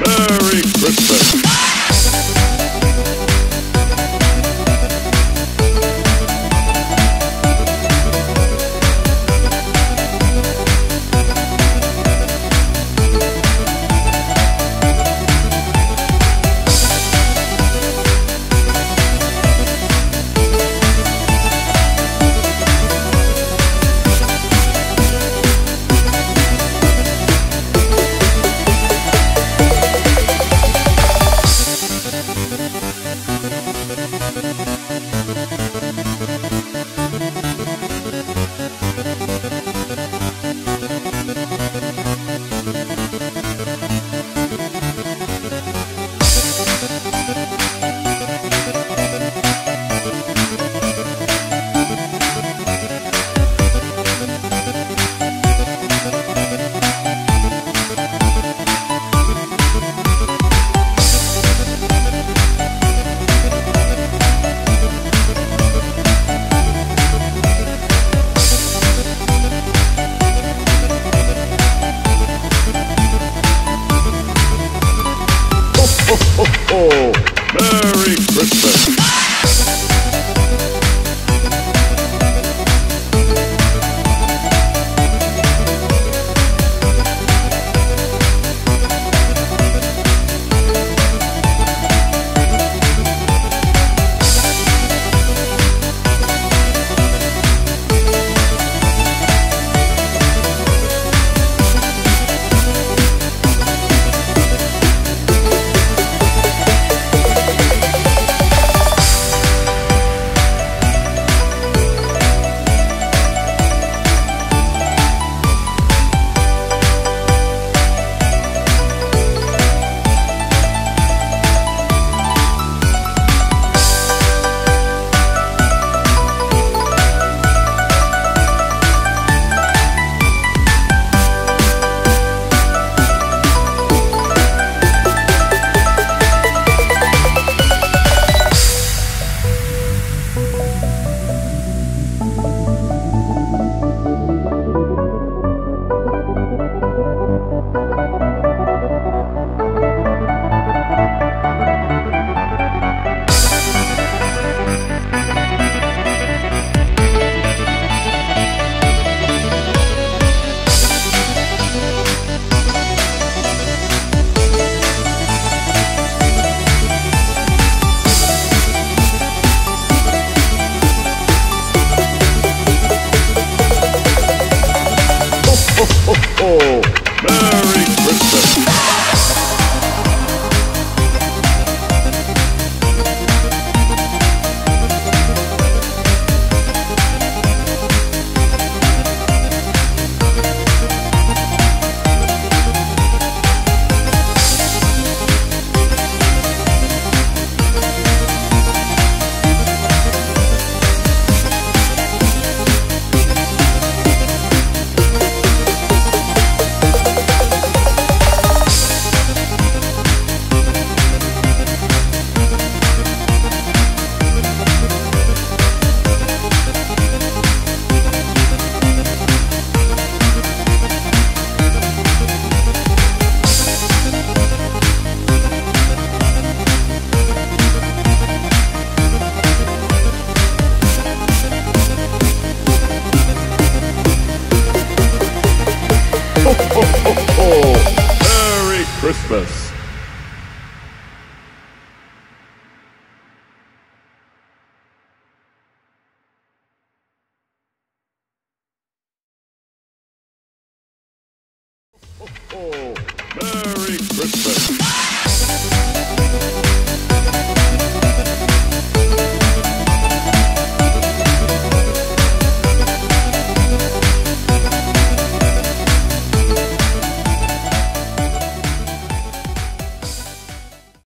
Merry Christmas. Merry Oh, oh, oh, Merry Christmas. Oh, Merry Christmas.